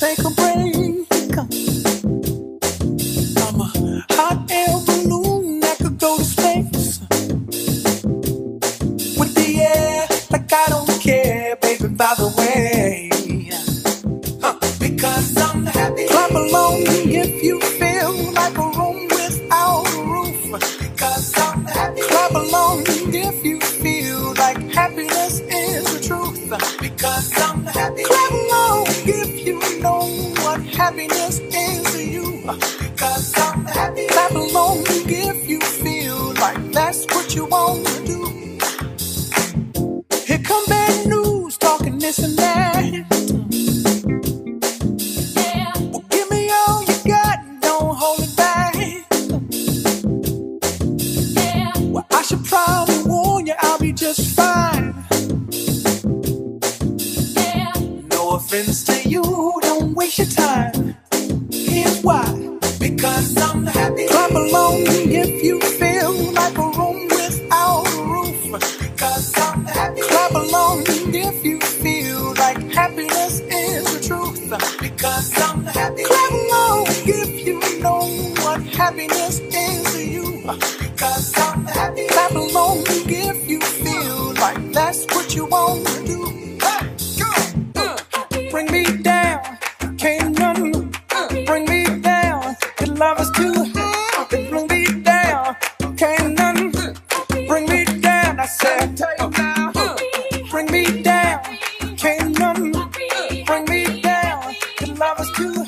take a break. I'm a hot air balloon that could go to space. With the air, like I don't care, baby, by the way. Huh. Because I'm happy. Clap along if you feel like a room without a roof. Because I'm happy. Clap along if you feel like happiness is the truth. Because I'm happy happiness is you. Because I'm happy. Clap along if you feel like that's what you want to do. Here come bad news, talking this and that. Well, give me all you got, don't hold it back. Well, I should probably warn you, I'll be just fine. Offense to you, don't waste your time. Here's why. Because I'm happy. Clap along if you feel like a room without a roof. Because I'm happy. Clap along if you feel like happiness is the truth. Because I'm happy. Clap along if you know what happiness is to you. Because I'm happy. Clap along if you feel like that's what you want to do bring me down. Can't none bring me down. Your love is too high. Bring me down. Can't none bring me down. I said, bring me down. Can't none bring me down. Your love is too